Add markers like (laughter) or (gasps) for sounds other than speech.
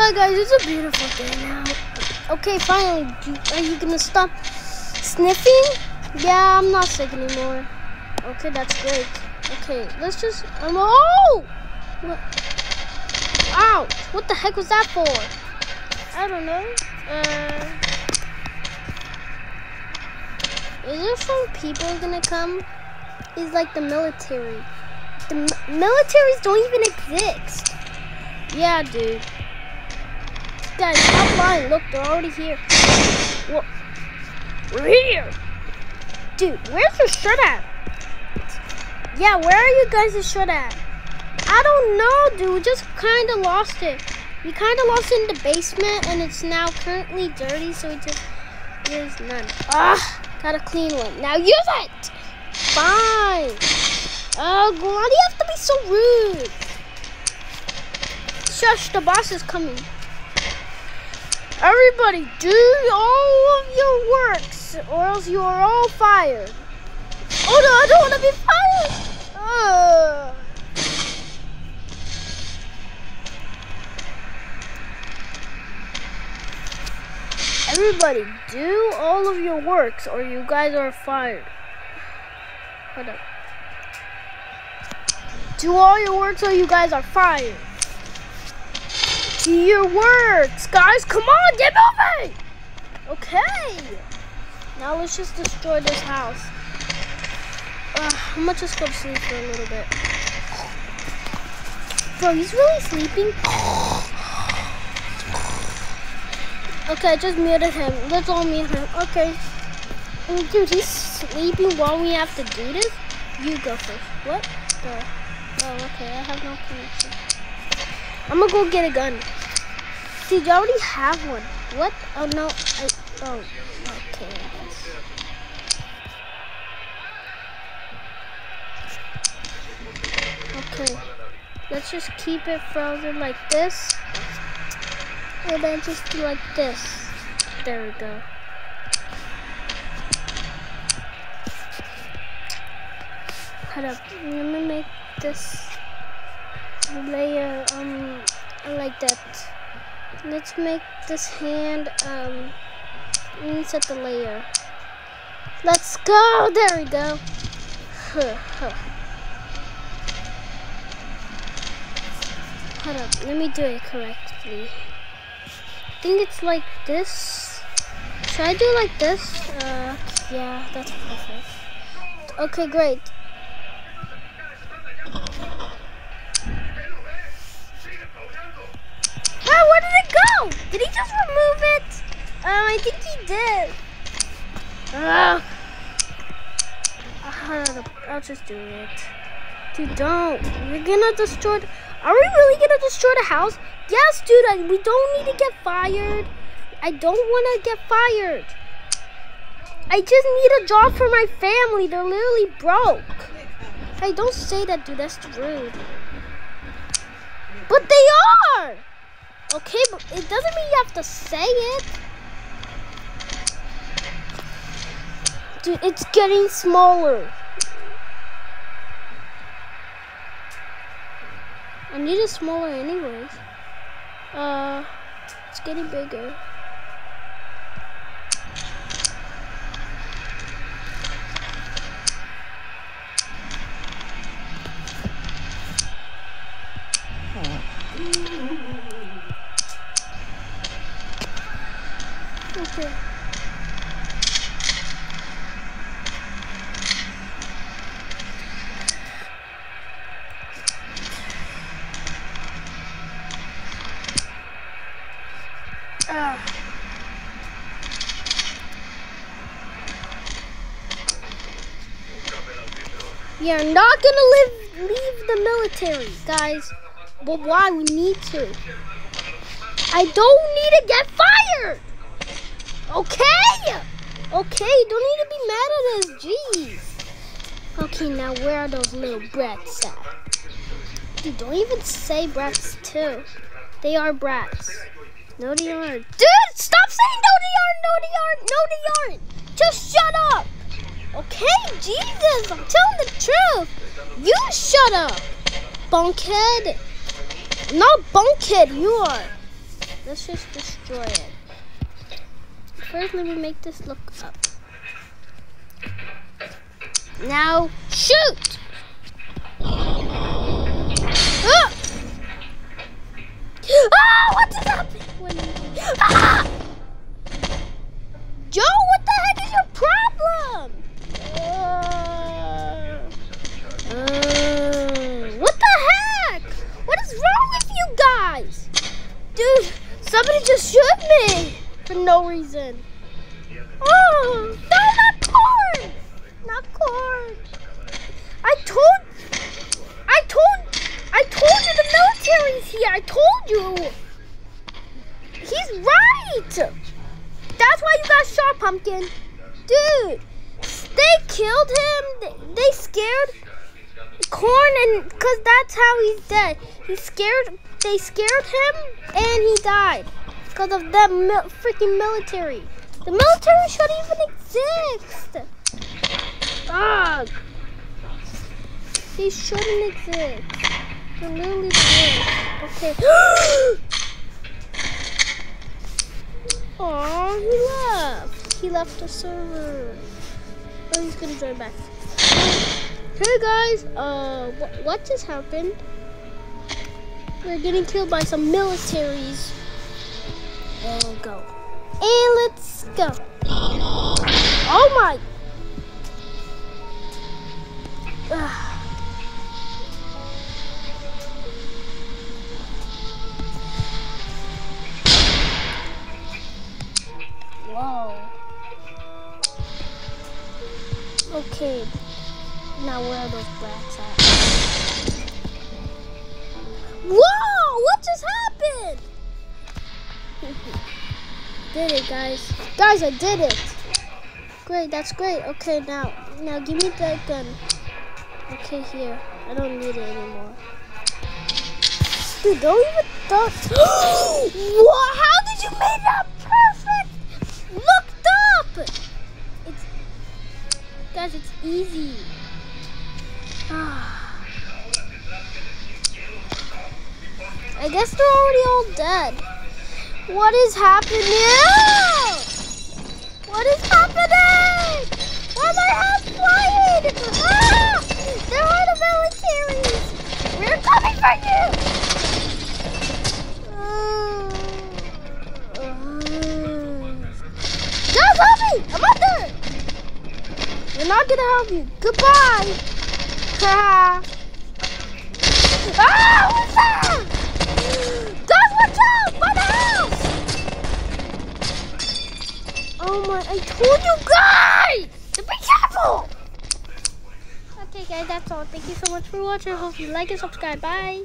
Hi guys, it's a beautiful day now. Okay, finally, are you gonna stop sniffing? Yeah, I'm not sick anymore. Okay, that's great. Okay, let's just, um, oh! What? Ouch, what the heck was that for? I don't know. Uh, is there some people gonna come? Is like the military. The militaries don't even exist. Yeah, dude. Guys, stop lying. Look, they're already here. What? We're here. Dude, where's the shirt at? Yeah, where are you guys' shirt at? I don't know, dude. We just kind of lost it. We kind of lost it in the basement, and it's now currently dirty, so we just use none. Ah, got a clean one. Now use it. Fine. Oh, why do you have to be so rude? Shush, the boss is coming. Everybody, do all of your works, or else you are all fired. Oh no, I don't want to be fired. Ugh. Everybody, do all of your works, or you guys are fired. Hold up. Do all your works, or you guys are fired your words, guys. Come on, get moving. Okay. Now let's just destroy this house. Uh, I'm gonna just go to sleep for a little bit. Bro, he's really sleeping. Okay, I just muted him. Let's all mute him. Okay. Dude, he's sleeping while we have to do this? You go first. What? The? Oh, okay. I have no connection. I'm gonna go get a gun. Dude, you already have one. What? Oh, no. I, oh, okay, Okay. Let's just keep it frozen like this. And then just like this. There we go. Hold up. I'm gonna make this layer um like that. Let's make this hand, um, set the layer. Let's go, there we go. (laughs) Hold up, let me do it correctly. I think it's like this. Should I do like this? Uh, yeah, that's perfect. Okay, great. Did he just remove it? Um, I think he did. Ugh. I'll just do it. Dude, don't. We're gonna destroy. Are we really gonna destroy the house? Yes, dude. I, we don't need to get fired. I don't want to get fired. I just need a job for my family. They're literally broke. Hey, don't say that, dude. That's rude. But they are. Okay, but it doesn't mean you have to say it. Dude, it's getting smaller. I need it smaller anyways. Uh, it's getting bigger. Okay. Ah. You're not gonna live, leave the military, guys. But why? We need to. I don't need to get fired. Okay! Okay, don't need to be mad at us, jeez. Okay, now where are those little brats at? Dude, don't even say brats too. They are brats. No, they aren't. Dude, stop saying no, they aren't, no, they aren't, no, they aren't. Just shut up. Okay, Jesus, I'm telling the truth. You shut up, bunkhead. Not bunkhead, you are. let's just destroy it. First, let me make this look up. Now, shoot! Ah! (gasps) Ah! What just? Ah! Joe, what the heck is your problem? Uh, uh, what the heck? What is wrong with you guys? Dude, somebody just shoot me for no reason. Oh, no, not corn. Not corn. I told, I told, I told you the military's here. I told you. He's right. That's why you got shot, Pumpkin. Dude, they killed him. They, scared Corn, and because that's how he's dead. He scared. They scared him, and he died because of that mil freaking military. The military shouldn't even exist. Ugh. They shouldn't exist. Literally. Okay. (gasps) Aw, he left. He left the server. Oh, he's gonna join back. Hey guys, uh, wh what just happened? We're getting killed by some militaries. And go. And let's go. Oh my. Ugh. Whoa. Okay. Now where are those brats at? Did it, guys. Guys, I did it. Great, that's great. Okay, now, now give me that gun. Okay, here. I don't need it anymore. Dude, don't even thought. (gasps) what? How did you make that perfect? Looked up. It's guys, it's easy. Ah. I guess they're already all dead. What is happening? What is happening? Why am I half flying? Ah! There are the militaries. We're coming for you. Guys, help me! I'm under! We're not gonna help you. Goodbye! ah, Thank you so much for watching. Hope you like and subscribe. Bye!